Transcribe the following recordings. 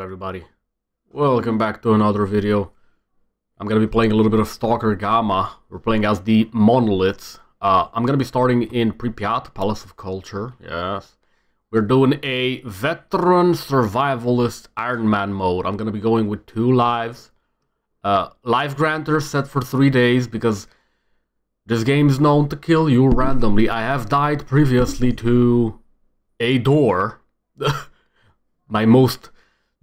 Alright everybody, welcome back to another video. I'm gonna be playing a little bit of Stalker Gamma. We're playing as the Monoliths. Uh, I'm gonna be starting in Pripyat, Palace of Culture, yes. We're doing a veteran survivalist Iron Man mode. I'm gonna be going with two lives. Uh, life granter set for three days because this game is known to kill you randomly. I have died previously to a door. My most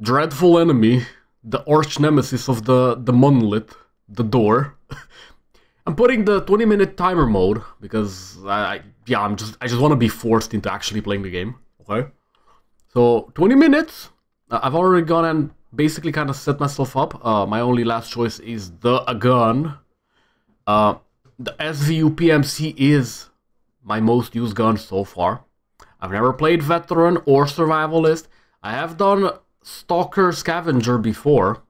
dreadful enemy, the arch nemesis of the, the monolith, the door. I'm putting the 20 minute timer mode because I, yeah, I'm just I just want to be forced into actually playing the game. Okay, so 20 minutes. I've already gone and basically kind of set myself up. Uh, my only last choice is the gun. Uh, the SVU PMC is my most used gun so far. I've never played veteran or survivalist. I have done Stalker Scavenger before,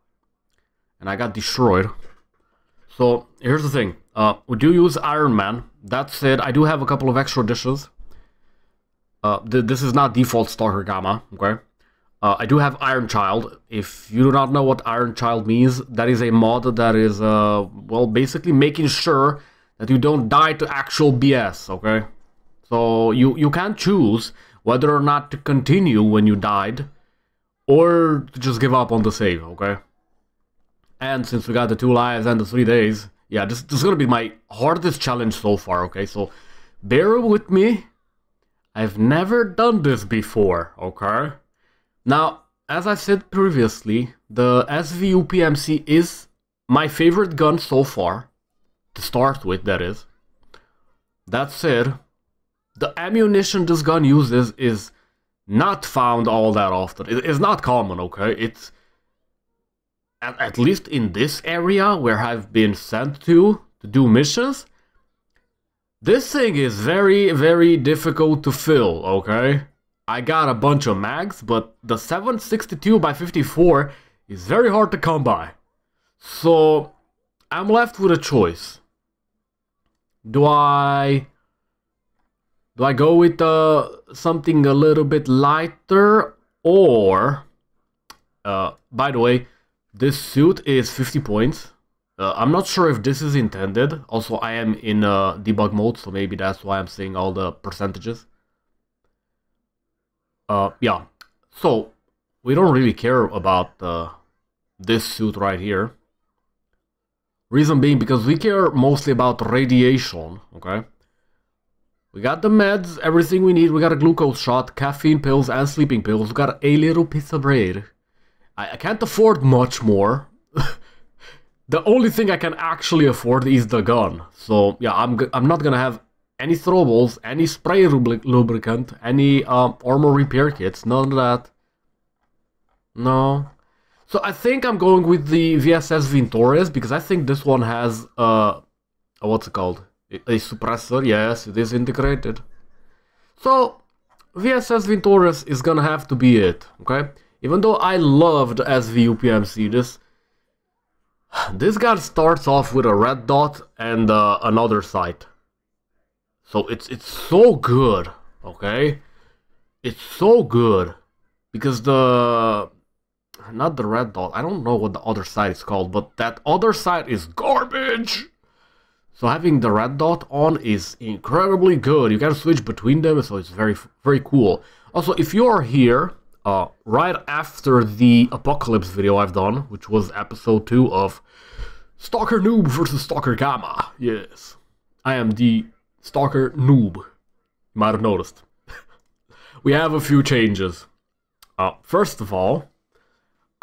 and I got destroyed. So here's the thing. Uh, we do use Iron Man. That said, I do have a couple of extra dishes. Uh, th this is not default Stalker Gamma, okay? Uh, I do have Iron Child. If you do not know what Iron Child means, that is a mod that is, uh, well, basically making sure that you don't die to actual BS, okay? So you, you can choose whether or not to continue when you died, or just give up on the save, okay? And since we got the two lives and the three days, yeah, this, this is gonna be my hardest challenge so far, okay? So bear with me. I've never done this before, okay? Now, as I said previously, the SVU PMC is my favorite gun so far, to start with, that is. That said, the ammunition this gun uses is not found all that often. It is not common, okay? It's at, at least in this area where I've been sent to to do missions. This thing is very, very difficult to fill, okay? I got a bunch of mags, but the 762 by 54 is very hard to come by. So, I'm left with a choice. Do I do I go with uh, something a little bit lighter or... Uh, by the way, this suit is 50 points. Uh, I'm not sure if this is intended. Also, I am in uh, debug mode, so maybe that's why I'm seeing all the percentages. Uh, yeah, so we don't really care about uh, this suit right here. Reason being because we care mostly about radiation, okay? We got the meds, everything we need. We got a glucose shot, caffeine pills, and sleeping pills. We got a little piece of bread. I, I can't afford much more. the only thing I can actually afford is the gun. So yeah, I'm I'm not gonna have any throwables, any spray lubricant, any um, armor repair kits, none of that. No. So I think I'm going with the VSS Vintorez because I think this one has uh, what's it called? A suppressor, yes, it is integrated. So, VSS Vintorez is gonna have to be it, okay? Even though I loved SVU PMC, this this guy starts off with a red dot and uh, another sight. So it's it's so good, okay? It's so good because the not the red dot. I don't know what the other side is called, but that other side is garbage. So having the red dot on is incredibly good. You can switch between them, so it's very, very cool. Also, if you are here, uh, right after the Apocalypse video I've done, which was episode 2 of Stalker Noob versus Stalker Gamma. Yes, I am the Stalker Noob. You might have noticed. we have a few changes. Uh, first of all,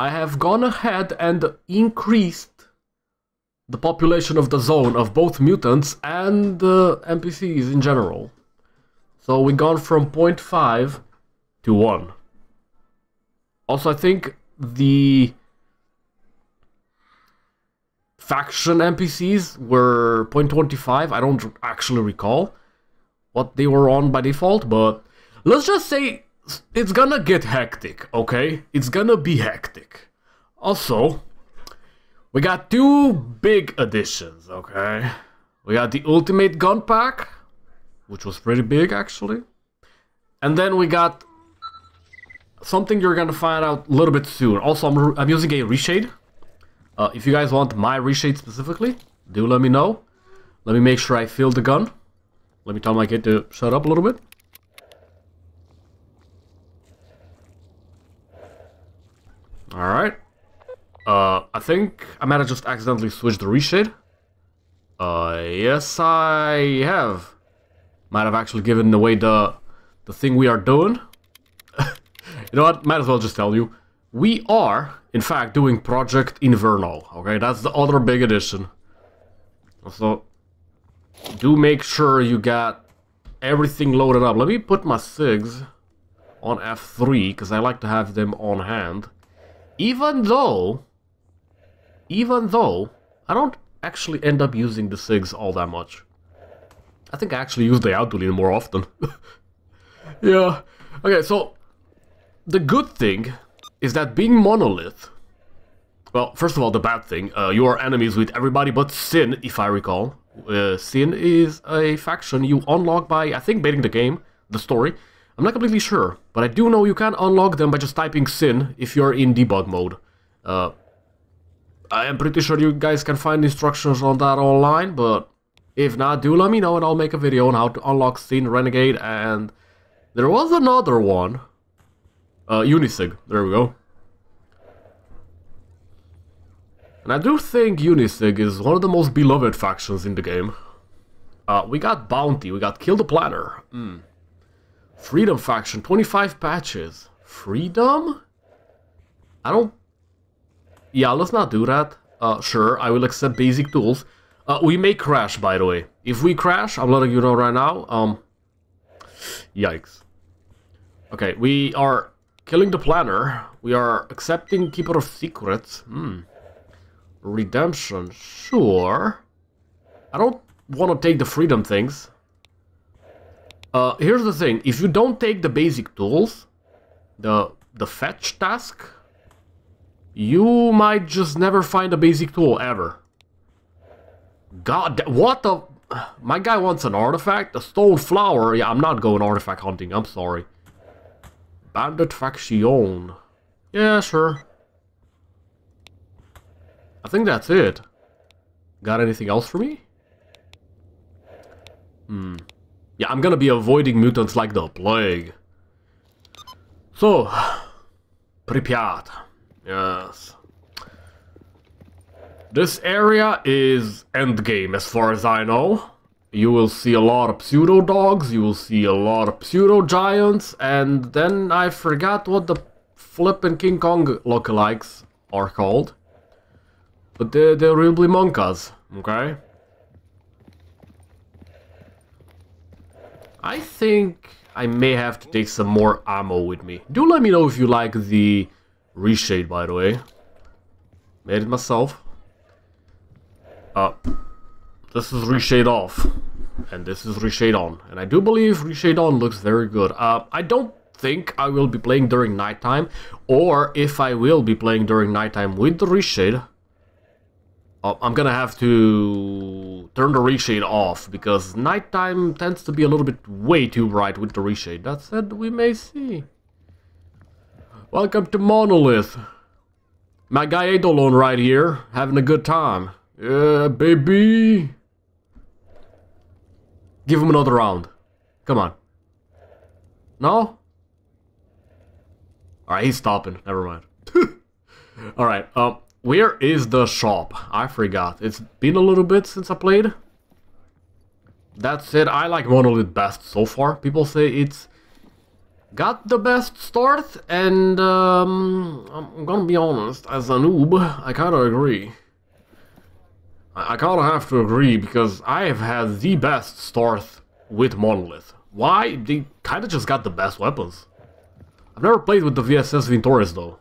I have gone ahead and increased the population of the zone of both mutants and uh, NPCs in general. So we gone from 0.5 to 1. Also, I think the faction NPCs were 0.25. I don't actually recall what they were on by default, but let's just say it's gonna get hectic, okay? It's gonna be hectic. Also, we got two big additions, okay? We got the Ultimate Gun Pack, which was pretty big actually. And then we got something you're gonna find out a little bit soon. Also, I'm, I'm using a reshade. Uh, if you guys want my reshade specifically, do let me know. Let me make sure I fill the gun. Let me tell my kid to shut up a little bit. Alright. Uh, I think I might have just accidentally switched the reshade. Uh, yes I have. Might have actually given away the, the thing we are doing. you know what, might as well just tell you. We are, in fact, doing Project Inverno. okay? That's the other big addition. So, do make sure you got everything loaded up. Let me put my SIGs on F3, because I like to have them on hand. Even though, even though, I don't actually end up using the SIGs all that much. I think I actually use the Autolin more often. yeah. Okay, so, the good thing is that being Monolith, well, first of all, the bad thing, uh, you are enemies with everybody but Sin, if I recall. Uh, Sin is a faction you unlock by, I think, baiting the game, the story. I'm not completely sure, but I do know you can unlock them by just typing Sin if you're in debug mode. Uh, I am pretty sure you guys can find instructions on that online, but if not, do let me know and I'll make a video on how to unlock Sin Renegade and there was another one. Uh, UNISG, there we go. And I do think UNISG is one of the most beloved factions in the game. Uh, we got Bounty, we got Kill the Planner. Mm. Freedom faction, 25 patches. Freedom? I don't... Yeah, let's not do that. Uh, sure, I will accept basic tools. Uh, we may crash, by the way. If we crash, I'm letting you know right now. Um, Yikes. Okay, we are killing the planner. We are accepting Keeper of Secrets. Hmm. Redemption, sure. I don't want to take the freedom things. Uh, here's the thing, if you don't take the basic tools, the, the fetch task, you might just never find a basic tool ever. God, what the... My guy wants an artifact? A stone flower? Yeah, I'm not going artifact hunting, I'm sorry. Bandit faction. Yeah, sure. I think that's it. Got anything else for me? Hmm. Yeah, I'm gonna be avoiding mutants like the plague. So, Pripyat. Yes. This area is endgame as far as I know. You will see a lot of pseudo dogs, you will see a lot of pseudo giants, and then I forgot what the flippin' King Kong lookalikes are called. But they're, they're really monkas, okay? I think I may have to take some more ammo with me. Do let me know if you like the reshade, by the way. Made it myself. Uh, this is reshade off. And this is reshade on. And I do believe reshade on looks very good. Uh, I don't think I will be playing during nighttime. Or if I will be playing during nighttime with the reshade, uh, I'm gonna have to turn the reshade off because nighttime tends to be a little bit way too bright with the reshade. That said, we may see. Welcome to Monolith. My guy Eidolon right here, having a good time. Yeah, baby. Give him another round. Come on. No? Alright, he's stopping. Never mind. Alright, um, where is the shop? I forgot. It's been a little bit since I played. That said, I like Monolith best so far. People say it's got the best start, and um, I'm gonna be honest, as a noob, I kinda agree. I, I kinda have to agree, because I have had the best start with Monolith. Why? They kinda just got the best weapons. I've never played with the VSS Vintorez, though.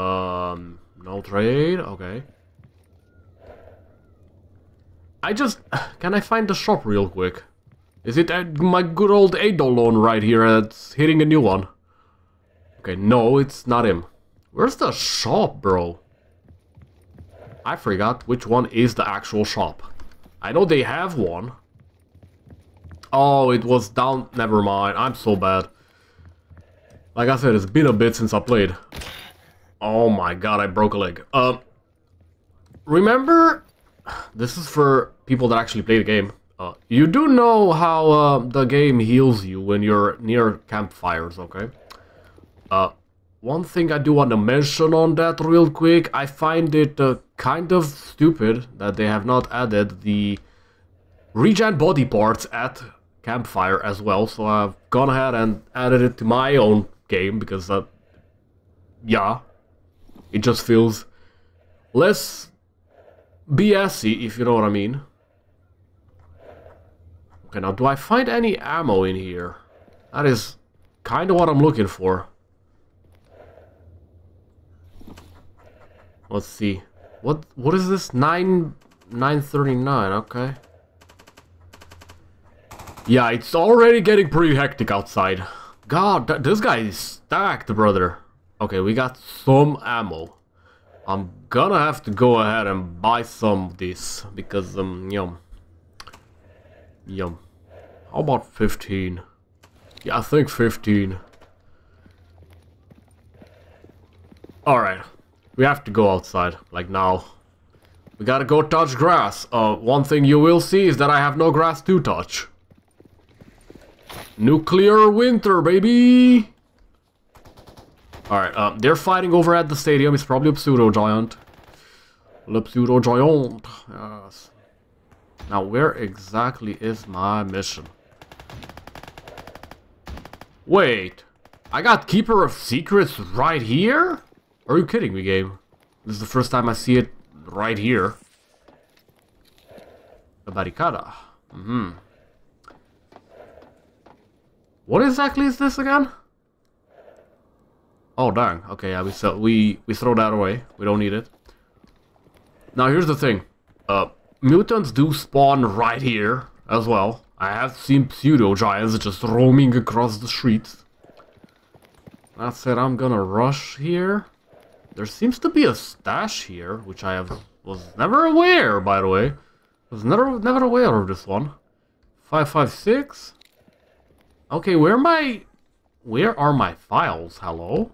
Um... No trade, okay. I just... Can I find the shop real quick? Is it uh, my good old Eidolon right here that's hitting a new one? Okay, no, it's not him. Where's the shop, bro? I forgot which one is the actual shop. I know they have one. Oh, it was down... Never mind, I'm so bad. Like I said, it's been a bit since I played. Oh my god, I broke a leg. Um, remember, this is for people that actually play the game. Uh, you do know how uh, the game heals you when you're near campfires, okay? Uh, one thing I do want to mention on that real quick, I find it uh, kind of stupid that they have not added the regen body parts at campfire as well, so I've gone ahead and added it to my own game because, that, yeah, it just feels less BSy, if you know what I mean. Okay, now do I find any ammo in here? That is kind of what I'm looking for. Let's see. What what is this? 9 939, okay. Yeah, it's already getting pretty hectic outside. God, th this guy is stacked, brother. Okay, we got some ammo. I'm gonna have to go ahead and buy some of this because um yum. Yum. How about 15? Yeah, I think 15. Alright. We have to go outside, like now. We gotta go touch grass. Uh, one thing you will see is that I have no grass to touch. Nuclear winter, baby! Alright, um, they're fighting over at the stadium. It's probably a pseudo-giant. Le pseudo-giant. Yes. Now, where exactly is my mission? Wait. I got Keeper of Secrets right here? Are you kidding me, game? This is the first time I see it right here. The barricada. Mm hmm What exactly is this again? Oh dang. Okay, yeah, we we we throw that away. We don't need it. Now here's the thing. Uh mutants do spawn right here as well. I have seen pseudo giants just roaming across the streets. That said, I'm gonna rush here. There seems to be a stash here, which I have was never aware, by the way. Was never never aware of this one. 556? Okay, where my... Where are my files? Hello?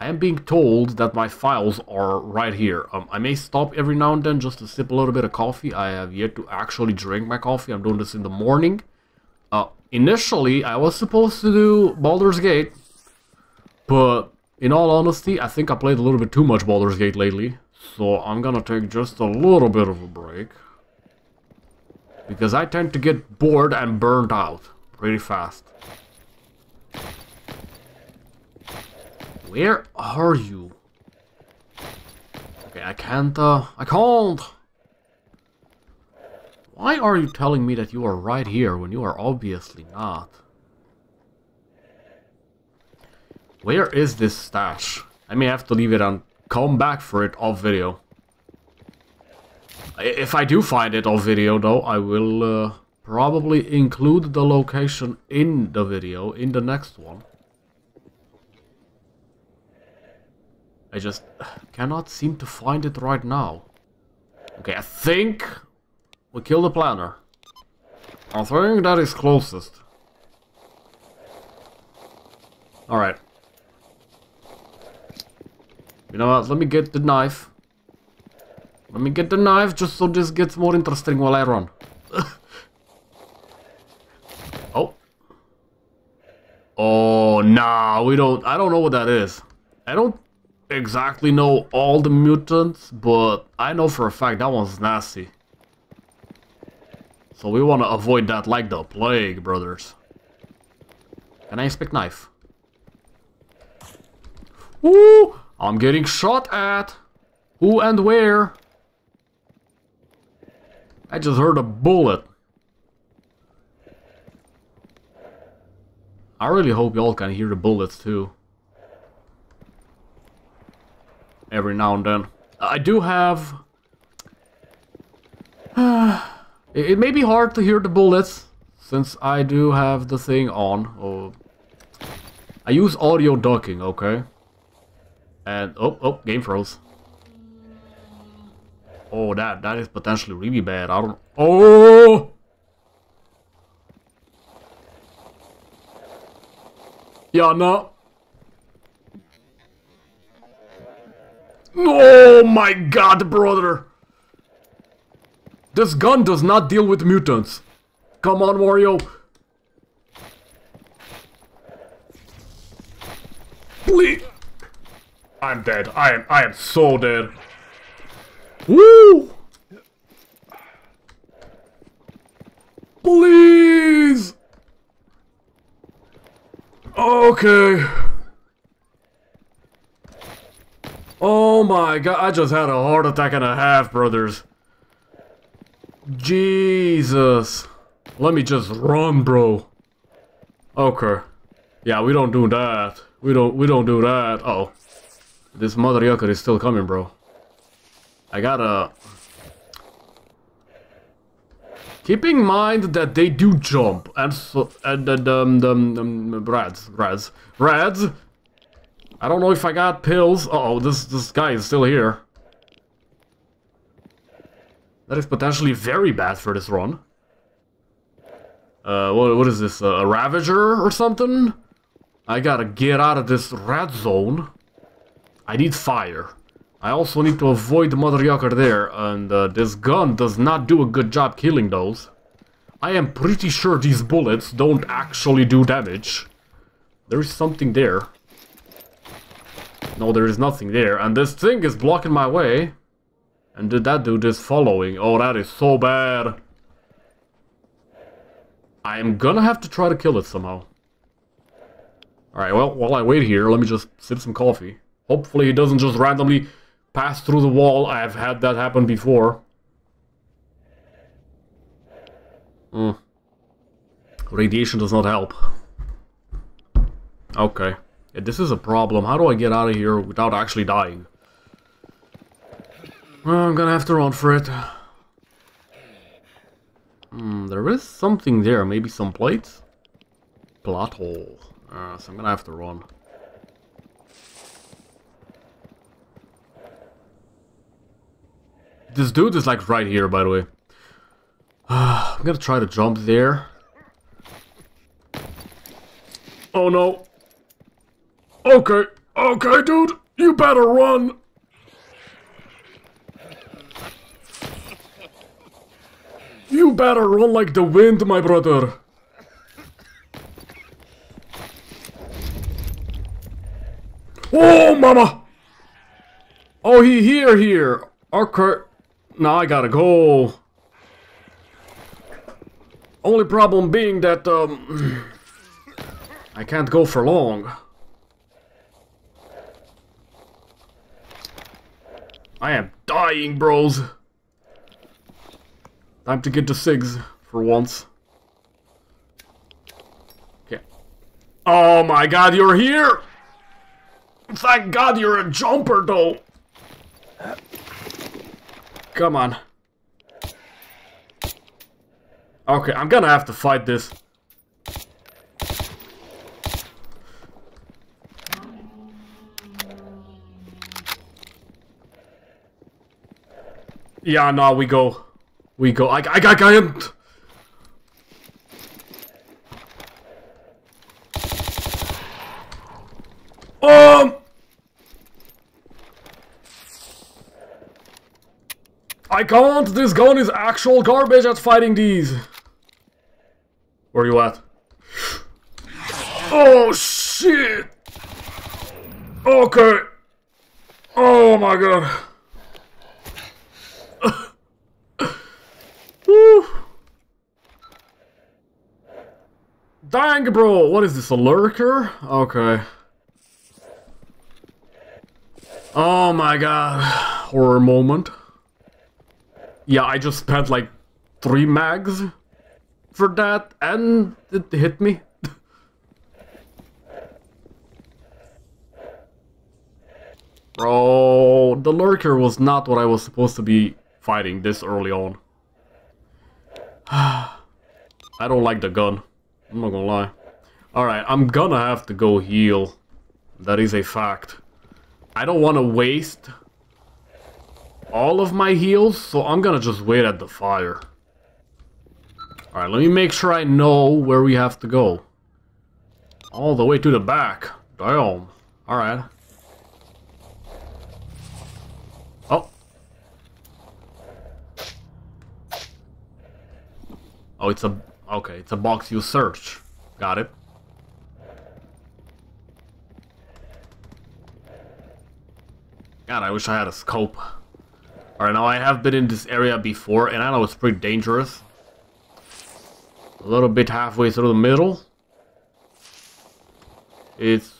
I am being told that my files are right here. Um, I may stop every now and then just to sip a little bit of coffee. I have yet to actually drink my coffee. I'm doing this in the morning. Uh, initially, I was supposed to do Baldur's Gate, but in all honesty, I think I played a little bit too much Baldur's Gate lately. So I'm gonna take just a little bit of a break. Because I tend to get bored and burned out pretty fast. Where are you? Okay, I can't, uh, I can't! Why are you telling me that you are right here when you are obviously not? Where is this stash? I may have to leave it and come back for it off video. If I do find it off video though, I will uh, probably include the location in the video in the next one. I just cannot seem to find it right now. Okay, I think we kill the planner. I think that is closest. Alright. You know what? Let me get the knife. Let me get the knife just so this gets more interesting while I run. oh. Oh, nah, we don't... I don't know what that is. I don't exactly know all the mutants, but I know for a fact that one's nasty. So we want to avoid that like the plague, brothers. Can I inspect knife? Woo! I'm getting shot at. Who and where? I just heard a bullet. I really hope y'all can hear the bullets too. Every now and then. I do have... it, may be hard to hear the bullets, since I do have the thing on. Oh, I use audio ducking, okay? And, oh, oh, game froze. Oh, that, that is potentially really bad. I don't... Oh! Yeah, no. Oh my god, brother! This gun does not deal with mutants. Come on, Wario. Please. I'm dead. I am I am so dead. Woo! Please! Okay. Oh my god, I just had a heart attack and a half, brothers. Jesus. Let me just run, bro. Okay. Yeah, we don't do that. We don't we don't do that. Uh oh. This mother yucker is still coming, bro. I gotta... Keeping in mind that they do jump, and so, and the, um, the, um, rads, rads, rads, I don't know if I got pills. Uh oh, this, this guy is still here. That is potentially very bad for this run. Uh, what, what is this, a Ravager or something? I gotta get out of this red zone. I need fire. I also need to avoid the mother yucker there, and uh, this gun does not do a good job killing those. I am pretty sure these bullets don't actually do damage. There is something there. No, there is nothing there, and this thing is blocking my way. And did that dude is following. Oh, that is so bad. I am gonna have to try to kill it somehow. Alright, well, while I wait here, let me just sip some coffee. Hopefully he doesn't just randomly pass through the wall. I have had that happen before. Mm. Radiation does not help. Okay. Yeah, this is a problem. How do I get out of here without actually dying? Well, I'm gonna have to run for it. Hmm, there is something there. Maybe some plates? Plot hole. Uh, so I'm gonna have to run. This dude is like right here, by the way. I'm gonna try to jump there. Oh no. Okay, okay, dude. You better run. You better run like the wind, my brother. Oh, mama! Oh, he here, here. Okay. Now I gotta go. Only problem being that, um... I can't go for long. I am dying, bros. Time to get to SIGs, for once. Okay. Oh my god, you're here! Thank god you're a jumper, though! Come on. Okay, I'm gonna have to fight this. Yeah, no, we go. We go. I, I, I, I am... Um... I can't! This gun is actual garbage at fighting these! Where you at? Oh, shit! Okay. Oh my god. Woo. Dang, bro. What is this, a lurker? Okay. Oh my god. Horror moment. Yeah, I just spent like three mags for that and it hit me. Bro, the lurker was not what I was supposed to be fighting this early on. I don't like the gun. I'm not gonna lie. Alright, I'm gonna have to go heal. That is a fact. I don't want to waste all of my heals, so I'm gonna just wait at the fire. Alright, let me make sure I know where we have to go. All the way to the back. Damn. Alright. Oh, it's a... Okay, it's a box you search. Got it. God, I wish I had a scope. Alright, now I have been in this area before, and I know it's pretty dangerous. A little bit halfway through the middle. It's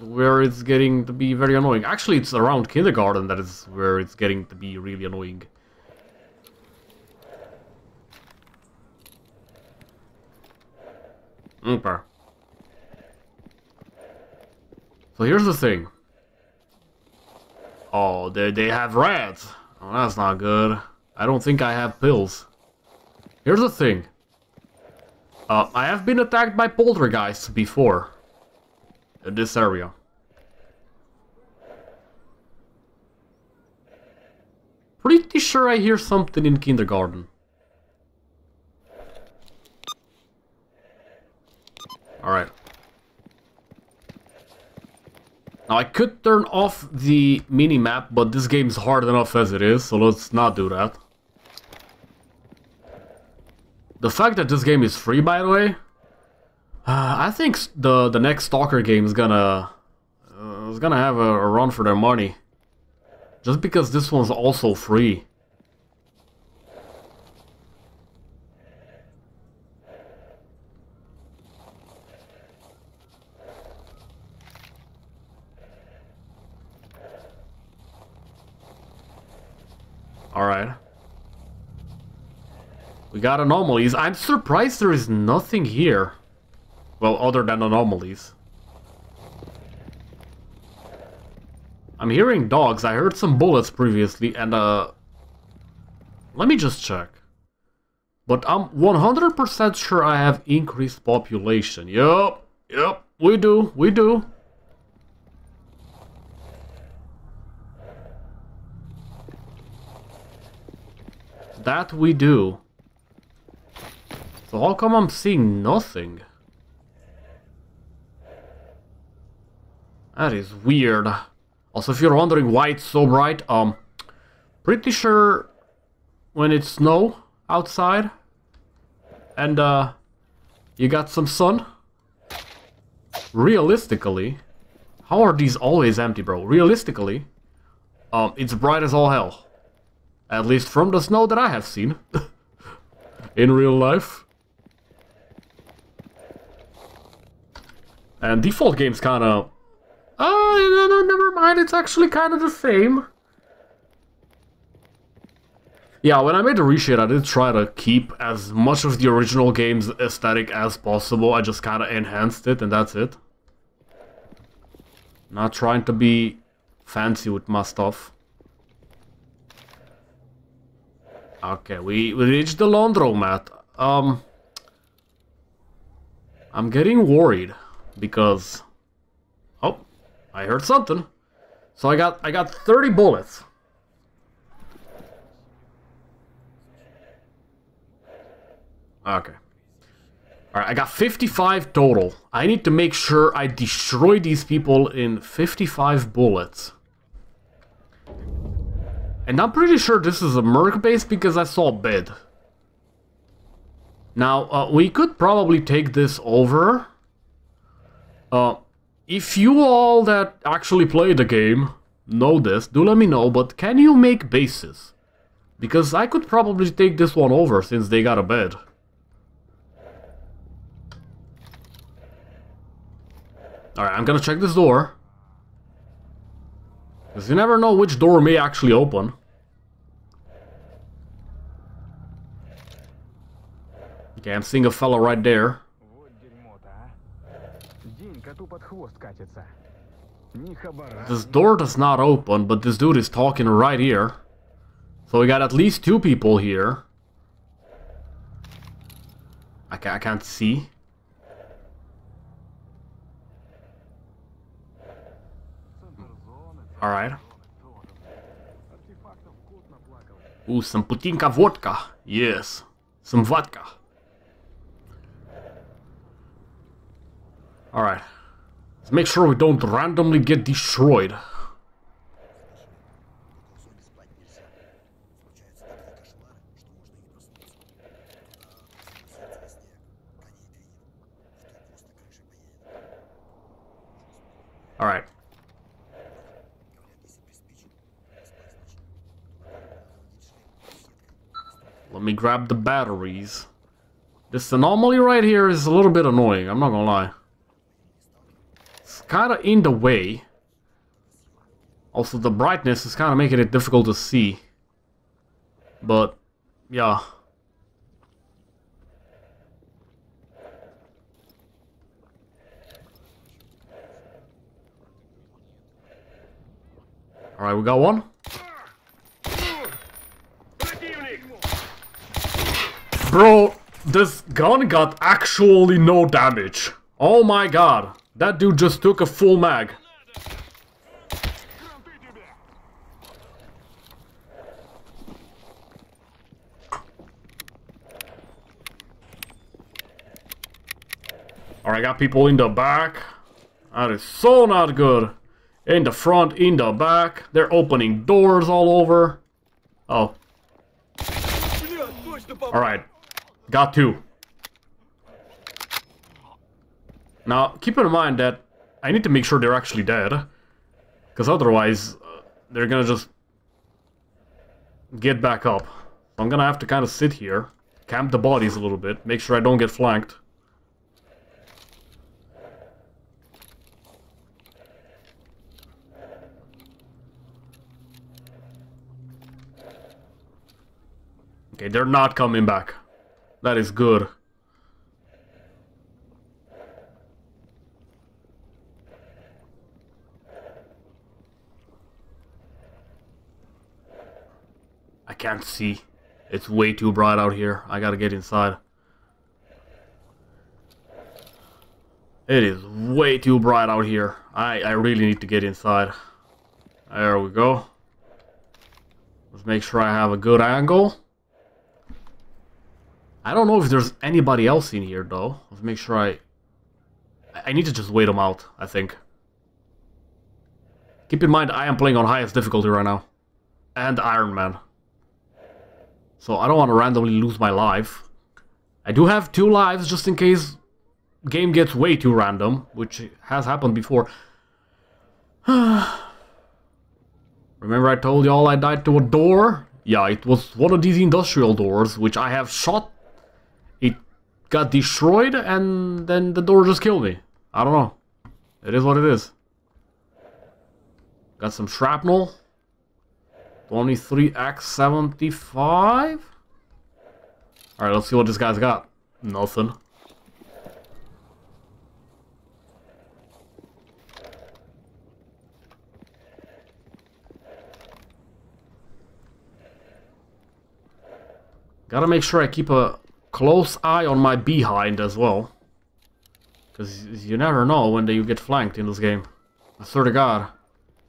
where it's getting to be very annoying. Actually, it's around kindergarten that is where it's getting to be really annoying. Okay. So here's the thing. Oh, they, they have rats. Oh, that's not good. I don't think I have pills. Here's the thing. Uh, I have been attacked by poltergeists before. In this area. Pretty sure I hear something in kindergarten. Alright. Now I could turn off the mini-map, but this game's hard enough as it is, so let's not do that. The fact that this game is free, by the way, uh, I think the the next Stalker game is gonna uh, is gonna have a, a run for their money, just because this one's also free. Alright. We got anomalies. I'm surprised there is nothing here. Well, other than anomalies. I'm hearing dogs. I heard some bullets previously and uh... Let me just check. But I'm 100% sure I have increased population. Yup, yup, we do, we do. That we do. So how come I'm seeing nothing? That is weird. Also, if you're wondering why it's so bright, um, pretty sure when it's snow outside and uh, you got some sun, realistically, how are these always empty, bro? Realistically, um, it's bright as all hell. At least from the snow that I have seen. In real life. And default game's kinda... Oh, no, no, never mind, it's actually kind of the same. Yeah, when I made the reshade, I did try to keep as much of the original game's aesthetic as possible. I just kind of enhanced it, and that's it. Not trying to be fancy with my stuff. Okay, we, we reached the laundromat. Um, I'm getting worried because... Oh, I heard something. So I got I got 30 bullets. Okay. Alright, I got 55 total. I need to make sure I destroy these people in 55 bullets. And I'm pretty sure this is a Merc base because I saw a bed. Now, uh, we could probably take this over. Uh, if you all that actually play the game know this, do let me know, but can you make bases? Because I could probably take this one over since they got a bed. Alright, I'm gonna check this door. Because you never know which door may actually open. Okay, I'm seeing a fellow right there. This door does not open, but this dude is talking right here. So we got at least two people here. I, ca I can't see. Alright. Ooh, some putinka vodka. Yes. Some vodka. Alright. Let's make sure we don't randomly get destroyed. Alright. Let me grab the batteries. This anomaly right here is a little bit annoying, I'm not gonna lie. It's kinda in the way. Also, the brightness is kinda making it difficult to see. But, yeah. Alright, we got one. Bro, this gun got actually no damage. Oh my god. That dude just took a full mag. Alright, got people in the back. That is so not good. In the front, in the back. They're opening doors all over. Oh. Alright. Got two. Now, keep in mind that I need to make sure they're actually dead. Because otherwise, uh, they're gonna just get back up. I'm gonna have to kind of sit here, camp the bodies a little bit, make sure I don't get flanked. Okay, they're not coming back. That is good. Can't see. It's way too bright out here. I gotta get inside. It is way too bright out here. I, I really need to get inside. There we go. Let's make sure I have a good angle. I don't know if there's anybody else in here though. Let's make sure I... I need to just wait them out, I think. Keep in mind, I am playing on highest difficulty right now. And Iron Man. So I don't want to randomly lose my life. I do have two lives just in case game gets way too random, which has happened before. Remember I told y'all I died to a door? Yeah, it was one of these industrial doors, which I have shot. It got destroyed, and then the door just killed me. I don't know. It is what it is. Got some shrapnel. 23x75? Alright, let's see what this guy's got. Nothing. Gotta make sure I keep a close eye on my behind as well. Because you never know when you get flanked in this game. I swear to god.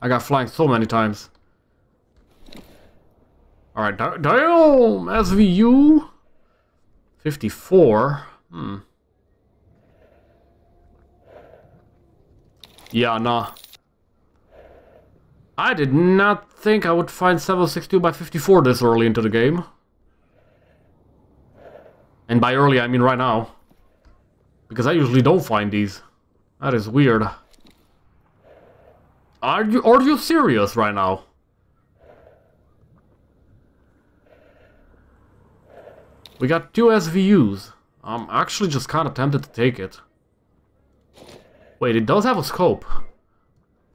I got flanked so many times. Alright, damn! SVU! 54? Hmm. Yeah, nah. I did not think I would find 762 by 54 this early into the game. And by early, I mean right now. Because I usually don't find these. That is weird. Are you, are you serious right now? We got two SVUs. I'm actually just kind of tempted to take it. Wait, it does have a scope.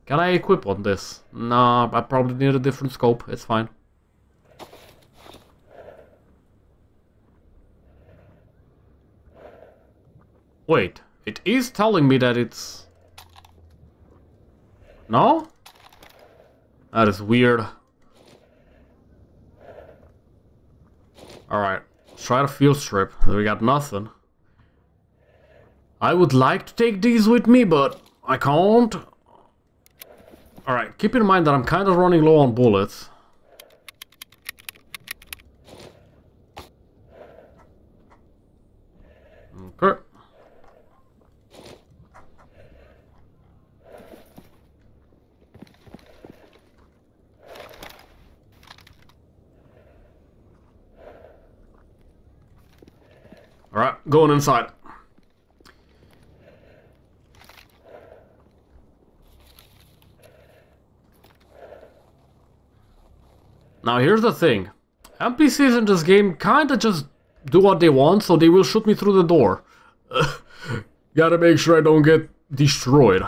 Can I equip on this? Nah, I probably need a different scope. It's fine. Wait, it is telling me that it's... No? That is weird. Alright. Try to field strip. We got nothing. I would like to take these with me, but I can't. Alright, keep in mind that I'm kind of running low on bullets. Okay. Alright, inside. Now here's the thing. NPCs in this game kinda just do what they want, so they will shoot me through the door. Gotta make sure I don't get destroyed.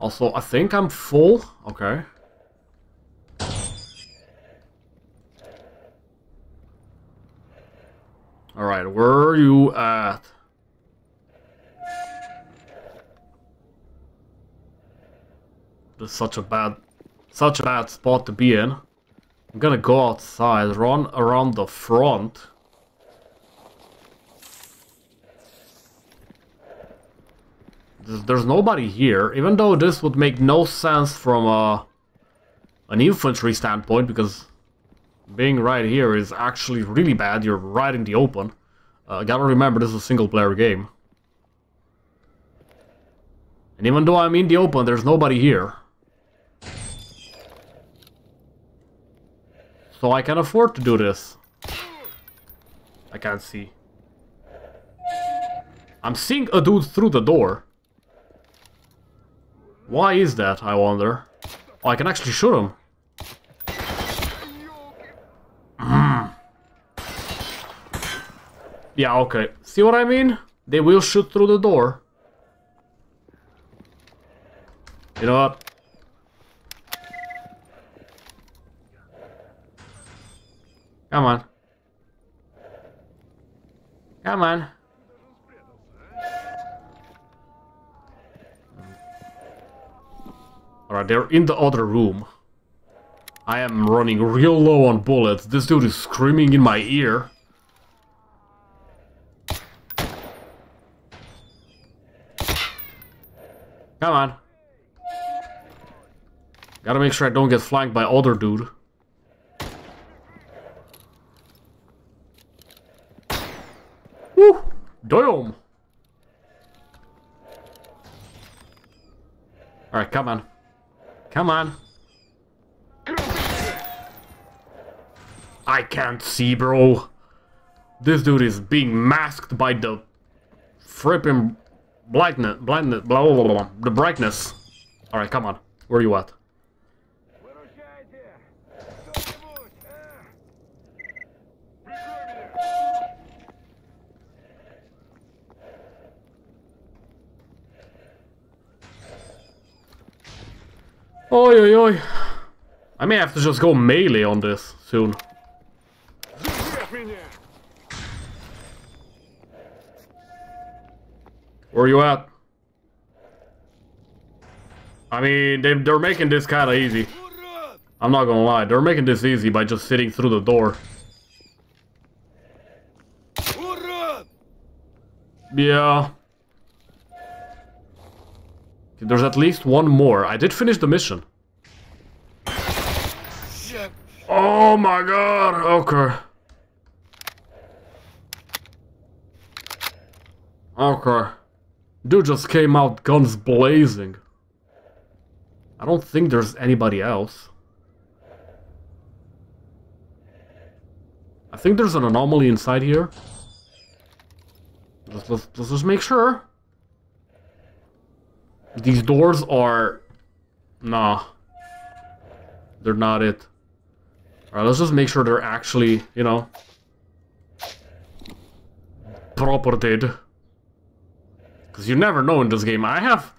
Also, I think I'm full. Okay. Alright, where are you at? This is such a bad, such a bad spot to be in. I'm gonna go outside, run around the front. There's, there's nobody here, even though this would make no sense from a, an infantry standpoint, because being right here is actually really bad. You're right in the open. Uh, gotta remember, this is a single-player game. And even though I'm in the open, there's nobody here. So I can afford to do this. I can't see. I'm seeing a dude through the door. Why is that, I wonder? Oh, I can actually shoot him. Yeah, okay. See what I mean? They will shoot through the door. You know what? Come on. Come on. Alright, they're in the other room. I am running real low on bullets. This dude is screaming in my ear. Come on. Gotta make sure I don't get flanked by other dude. Woo! Damn! Alright, come on. Come on. I can't see, bro. This dude is being masked by the frippin' blindness, blindness, blah, blah, blah, blah, the brightness. Alright, come on. Where are you at? Oi, oi, oi. I may have to just go melee on this soon. Where are you at? I mean, they, they're making this kind of easy. I'm not gonna lie, they're making this easy by just sitting through the door. Yeah. There's at least one more. I did finish the mission. Oh my god, okay. Okay. Dude just came out guns blazing. I don't think there's anybody else. I think there's an anomaly inside here. Let's, let's, let's just make sure. These doors are... Nah. They're not it. Alright, let's just make sure they're actually, you know... Proper did. Because you never know in this game. I have...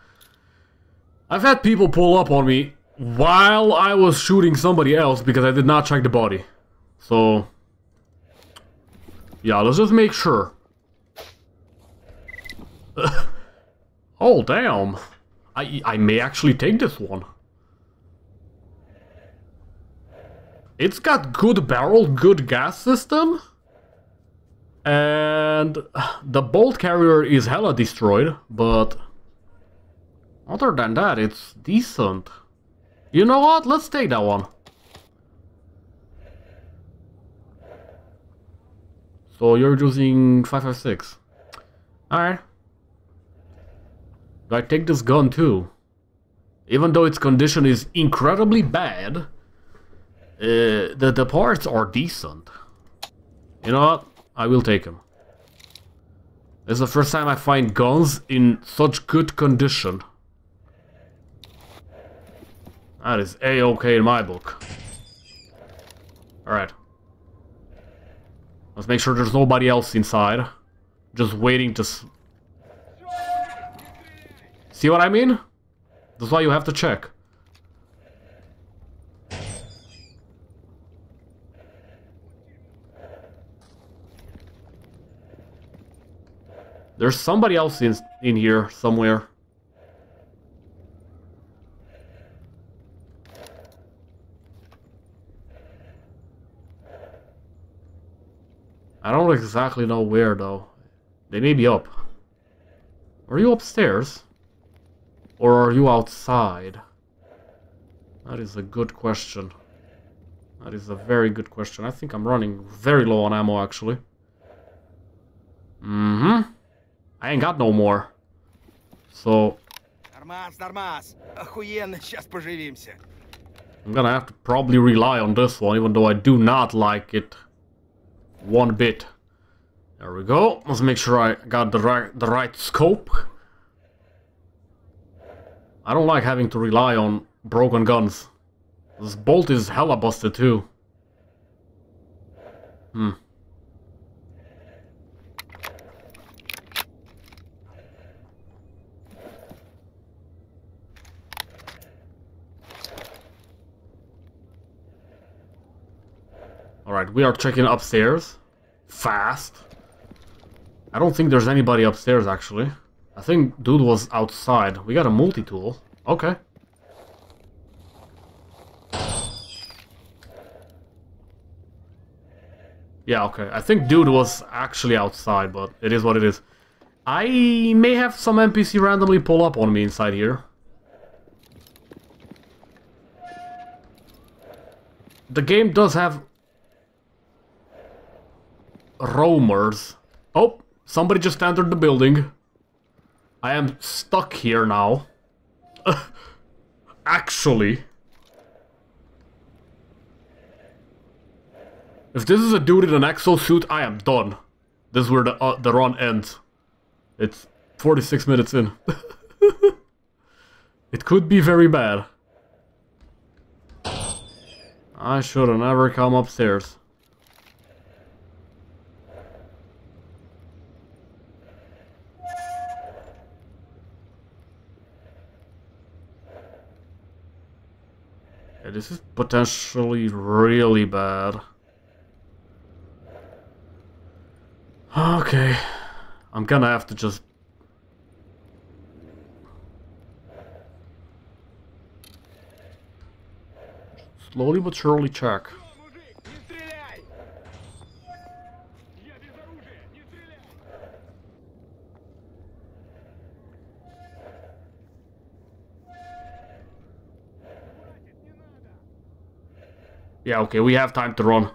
I've had people pull up on me while I was shooting somebody else because I did not check the body. So... Yeah, let's just make sure. oh, damn. I, I may actually take this one. It's got good barrel, good gas system. And the bolt carrier is hella destroyed, but other than that, it's decent. You know what? Let's take that one. So you're using 556. Alright. I take this gun too? Even though its condition is incredibly bad, uh, the, the parts are decent. You know what? I will take him. This is the first time I find guns in such good condition. That is a-okay in my book. Alright. Let's make sure there's nobody else inside. Just waiting to... See what I mean? That's why you have to check. There's somebody else in, in here somewhere. I don't exactly know where though. They may be up. Are you upstairs? Or are you outside? That is a good question. That is a very good question. I think I'm running very low on ammo actually. Mm-hmm. I ain't got no more. So... Нормас, нормас. Охуенно, сейчас поживимся. I'm gonna have to probably rely on this one, even though I do not like it one bit. There we go. Let's make sure I got the right, the right scope. I don't like having to rely on broken guns. This bolt is hella busted too. Hmm. Alright, we are checking upstairs. Fast. I don't think there's anybody upstairs, actually. I think dude was outside. We got a multi-tool. Okay. Yeah, okay. I think dude was actually outside, but it is what it is. I may have some NPC randomly pull up on me inside here. The game does have roamers. Oh, somebody just entered the building. I am stuck here now. Actually. If this is a dude in an exosuit, I am done. This is where the, uh, the run ends. It's 46 minutes in. it could be very bad. I should have never come upstairs. Yeah, this is potentially really bad. Okay. I'm gonna have to just... Slowly but surely check. Yeah, okay, we have time to run.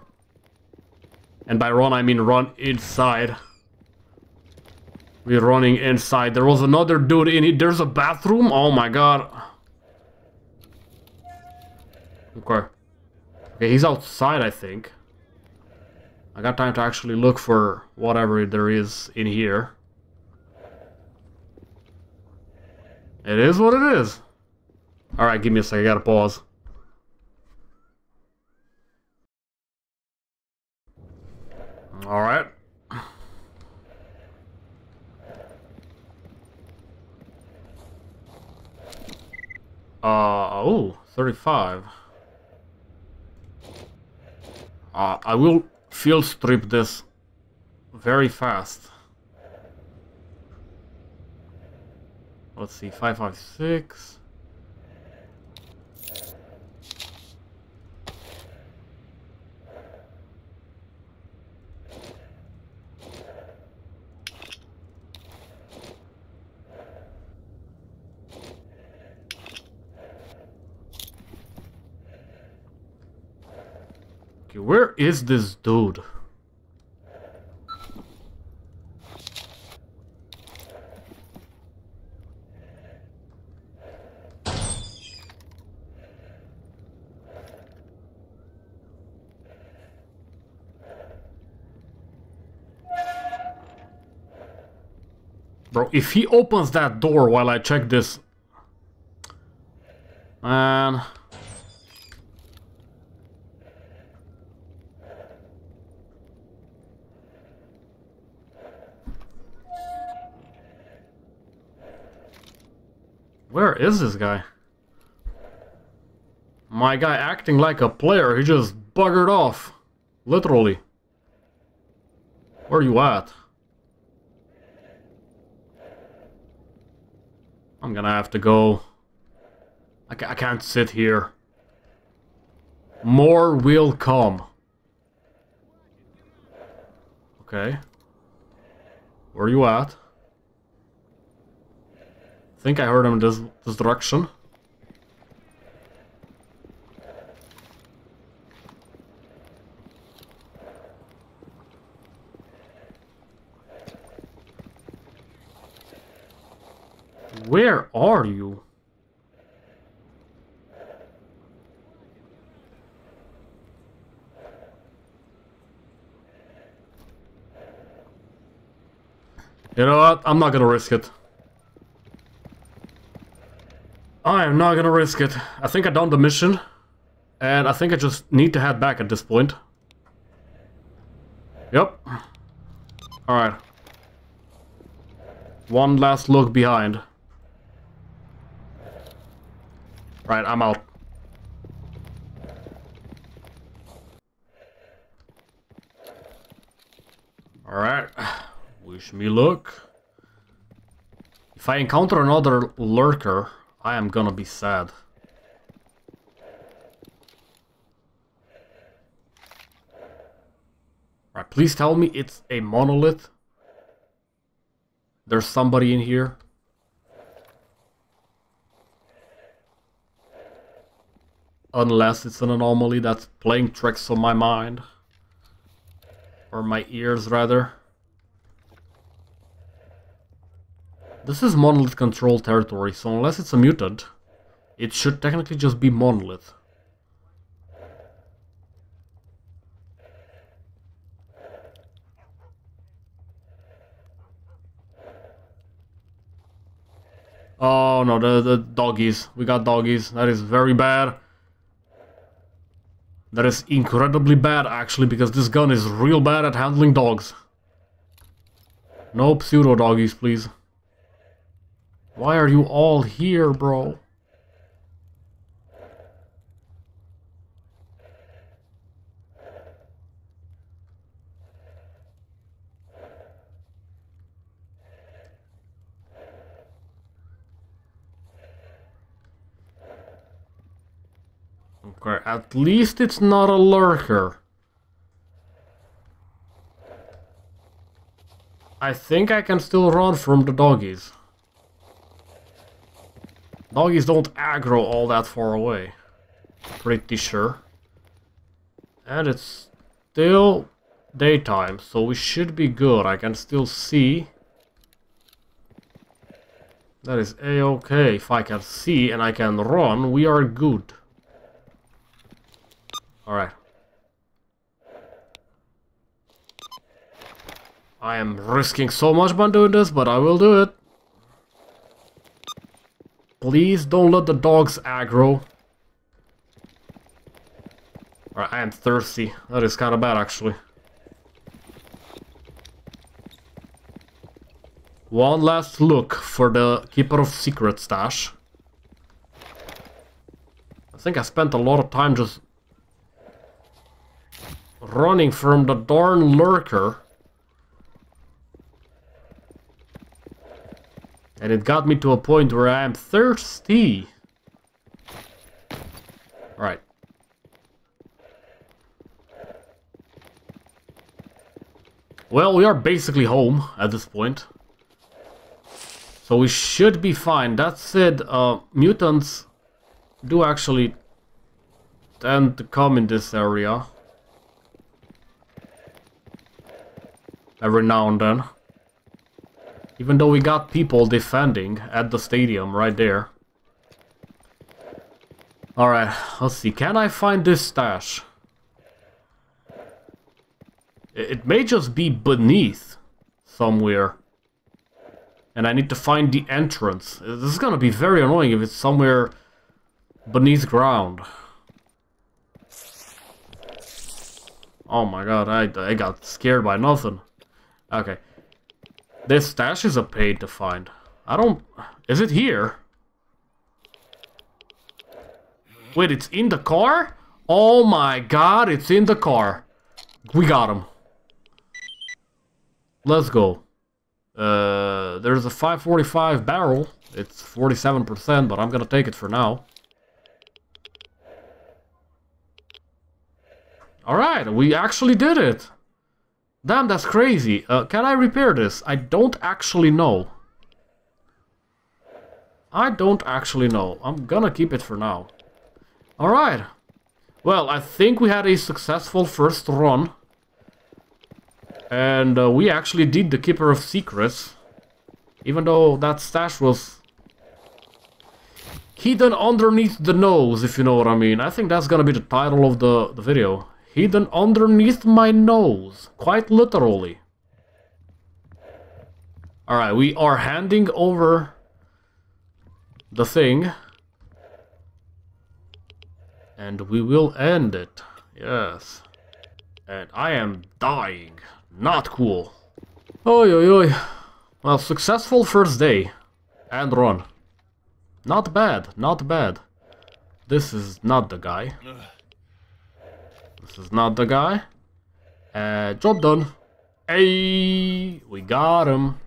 And by run, I mean run inside. We're running inside. There was another dude in it. There's a bathroom? Oh my god. Okay. Okay, he's outside, I think. I got time to actually look for whatever there is in here. It is what it is. Alright, give me a sec. I gotta pause. All right. Uh, oh, 35. Uh, I will field strip this very fast. Let's see, 556. is this dude? Bro, if he opens that door while I check this... Man... Where is this guy? My guy acting like a player, he just buggered off. Literally. Where are you at? I'm gonna have to go. I, ca I can't sit here. More will come. Okay. Where are you at? Think I heard him this, direction. Where are you? You know what? I'm not gonna risk it. I am not gonna risk it. I think I done the mission. And I think I just need to head back at this point. Yep. Alright. One last look behind. Right, I'm out. Alright. Wish me luck. If I encounter another lurker, I am gonna be sad. Right, please tell me it's a monolith. There's somebody in here. Unless it's an anomaly that's playing tricks on my mind. Or my ears, rather. This is Monolith control territory, so unless it's a mutant, it should technically just be Monolith. Oh no, the, the doggies. We got doggies. That is very bad. That is incredibly bad, actually, because this gun is real bad at handling dogs. No pseudo doggies, please. Why are you all here, bro? Okay, at least it's not a lurker. I think I can still run from the doggies. Doggies don't aggro all that far away. Pretty sure. And it's still daytime, so we should be good. I can still see. That is a-okay. If I can see and I can run, we are good. Alright. I am risking so much by doing this, but I will do it. Please don't let the dogs aggro. Right, I am thirsty. That is kind of bad, actually. One last look for the Keeper of Secret stash. I think I spent a lot of time just running from the darn lurker. And it got me to a point where I am thirsty. Alright. Well, we are basically home at this point. So we should be fine. That said, uh, mutants do actually tend to come in this area. Every now and then. Even though we got people defending at the stadium right there. Alright, let's see. Can I find this stash? It may just be beneath somewhere. And I need to find the entrance. This is gonna be very annoying if it's somewhere beneath ground. Oh my god, I, I got scared by nothing. Okay. This stash is a pain to find. I don't... Is it here? Wait, it's in the car? Oh my god, it's in the car. We got him. Let's go. Uh, there's a 545 barrel. It's 47%, but I'm gonna take it for now. Alright, we actually did it. Damn, that's crazy. Uh, can I repair this? I don't actually know. I don't actually know. I'm gonna keep it for now. Alright. Well, I think we had a successful first run. And uh, we actually did the Keeper of Secrets. Even though that stash was hidden underneath the nose, if you know what I mean. I think that's gonna be the title of the, the video. Hidden underneath my nose. Quite literally. Alright, we are handing over the thing. And we will end it. Yes. And I am dying. Not cool. Oi, oi, oi. Well, successful first day. And run. Not bad, not bad. This is not the guy. This is not the guy. Uh, job done. Hey, we got him.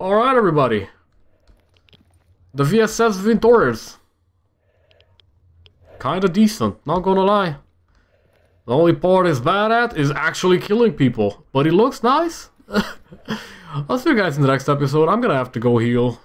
Alright, everybody. The VSS Vintorez. Kinda decent, not gonna lie. The only part he's bad at is actually killing people. But he looks nice. I'll see you guys in the next episode. I'm gonna have to go heal.